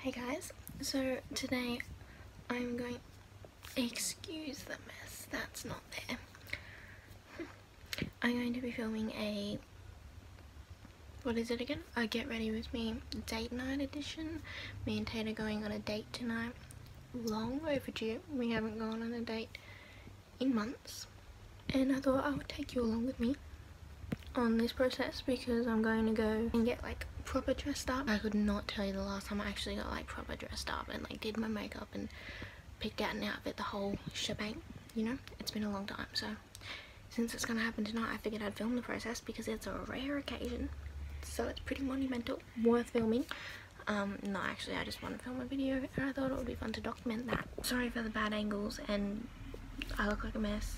Hey guys, so today I'm going, excuse the mess, that's not there. I'm going to be filming a, what is it again? A get ready with me date night edition. Me and Tate are going on a date tonight. Long overdue, we haven't gone on a date in months. And I thought I would take you along with me on this process because I'm going to go and get like proper dressed up. I could not tell you the last time I actually got like proper dressed up and like did my makeup and picked out an outfit, the whole shebang, you know? It's been a long time so since it's gonna happen tonight I figured I'd film the process because it's a rare occasion so it's pretty monumental, worth filming. Um, no actually I just want to film a video and I thought it would be fun to document that. Sorry for the bad angles and I look like a mess.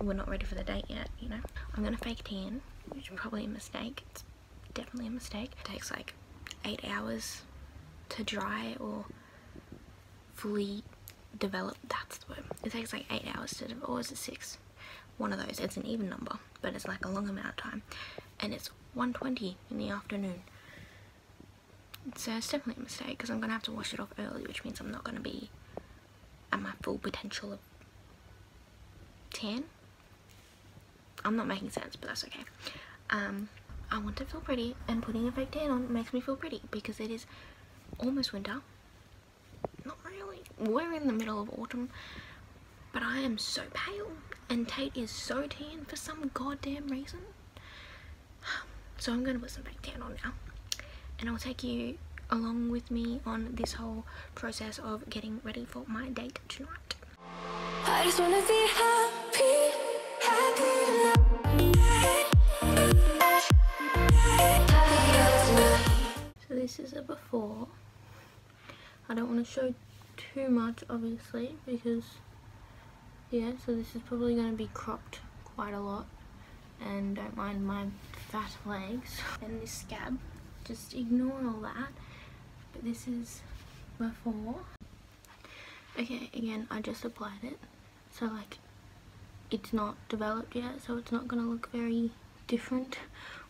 We're not ready for the date yet, you know. I'm gonna fake tan which is probably a mistake. It's definitely a mistake. It takes like eight hours to dry or fully develop. That's the word. It takes like eight hours to or is it six? One of those. It's an even number, but it's like a long amount of time. And it's 1.20 in the afternoon. So it's definitely a mistake because I'm going to have to wash it off early, which means I'm not going to be at my full potential of tan. I'm not making sense, but that's okay. Um, I want to feel pretty, and putting a fake tan on makes me feel pretty because it is almost winter. Not really. We're in the middle of autumn, but I am so pale, and Tate is so tan for some goddamn reason. So I'm going to put some fake tan on now, and I'll take you along with me on this whole process of getting ready for my date tonight. Before. I don't want to show too much obviously because yeah so this is probably going to be cropped quite a lot. And don't mind my fat legs and this scab. Just ignore all that. But this is before. Okay again I just applied it. So like it's not developed yet so it's not gonna look very different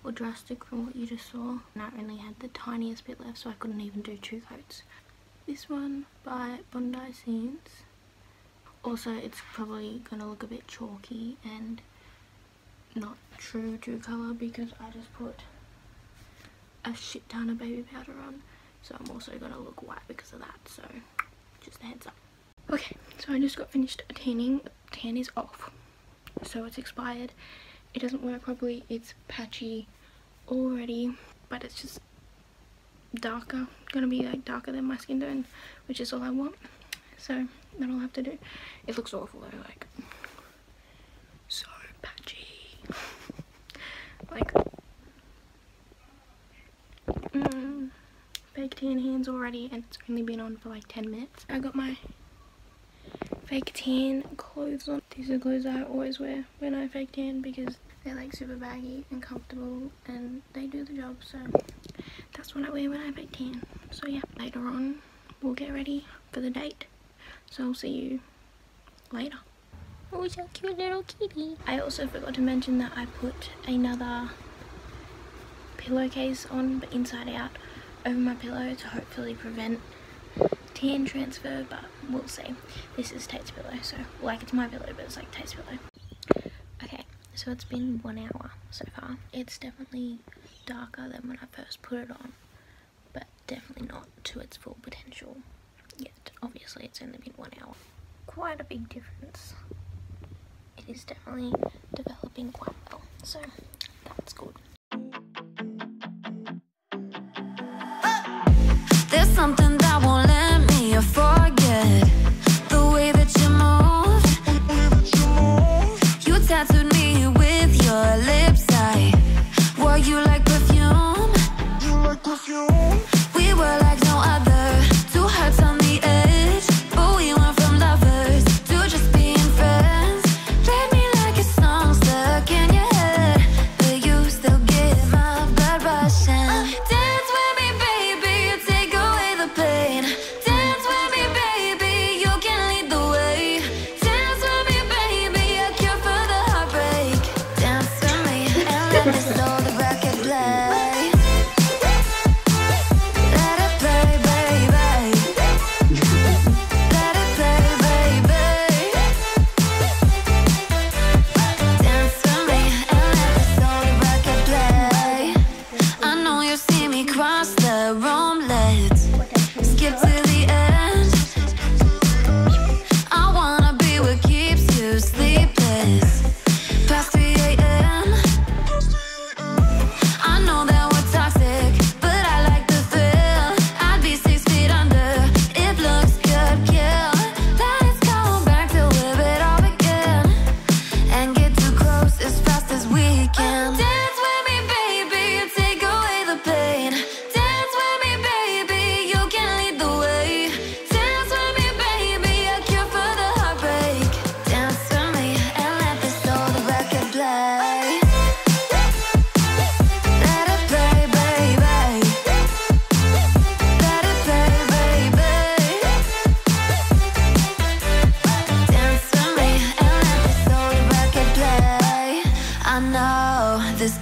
or drastic from what you just saw. And I only had the tiniest bit left so I couldn't even do two coats. This one by Bondi Sands also it's probably gonna look a bit chalky and not true to colour because I just put a shit ton of baby powder on. So I'm also gonna look white because of that so just a heads up. Okay so I just got finished tanning. Tan is off. So it's expired it doesn't work properly. It's patchy already but it's just darker gonna be like darker than my skin tone which is all I want. So that I'll have to do. It looks awful though like so patchy. Like mm, fake tan hands already and it's only been on for like 10 minutes. I got my fake tan clothes on. These are clothes I always wear when I fake tan because they're like super baggy and comfortable and they do the job so that's what I wear when I fake tan. So yeah, later on we'll get ready for the date. So I'll see you later. Oh, so cute little kitty. I also forgot to mention that I put another pillowcase on but inside out over my pillow to hopefully prevent tan transfer, but we'll see. This is Tate's pillow, so like it's my pillow, but it's like Tate's pillow. Okay, so it's been one hour so far. It's definitely darker than when I first put it on, but definitely not to its full potential yet. Obviously, it's only been one hour. Quite a big difference. It is definitely developing quite well, so that's good. There's something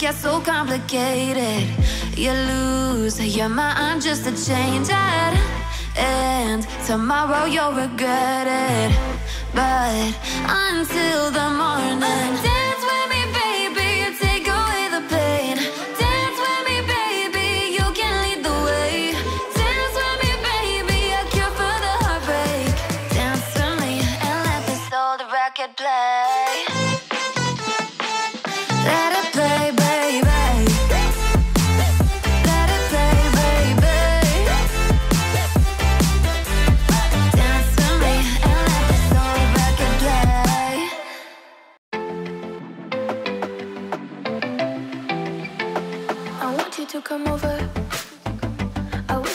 you're so complicated. You lose your mind just to change it And tomorrow you'll regret it But until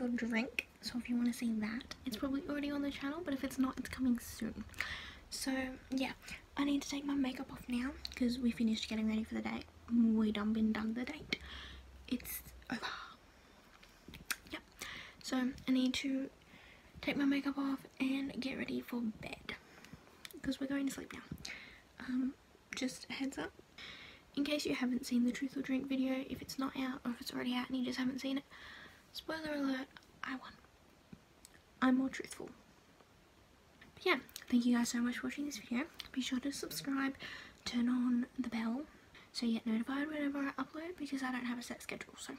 or drink. So if you want to see that it's probably already on the channel but if it's not it's coming soon. So yeah I need to take my makeup off now because we finished getting ready for the day. We done been done the date. It's over. Yep. So I need to take my makeup off and get ready for bed because we're going to sleep now. Um just a heads up in case you haven't seen the truth or drink video if it's not out or if it's already out and you just haven't seen it Spoiler alert, I won. I'm more truthful. But yeah, thank you guys so much for watching this video. Be sure to subscribe, turn on the bell so you get notified whenever I upload because I don't have a set schedule. So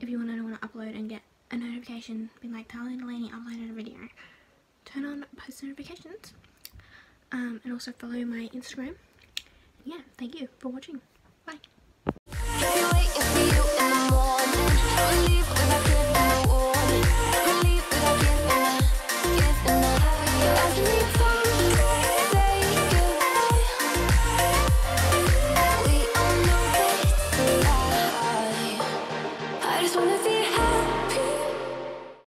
if you want to know when I upload and get a notification be like Talia Delaney uploaded a video, turn on post notifications um, and also follow my Instagram. Yeah, thank you for watching. Bye.